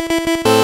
Música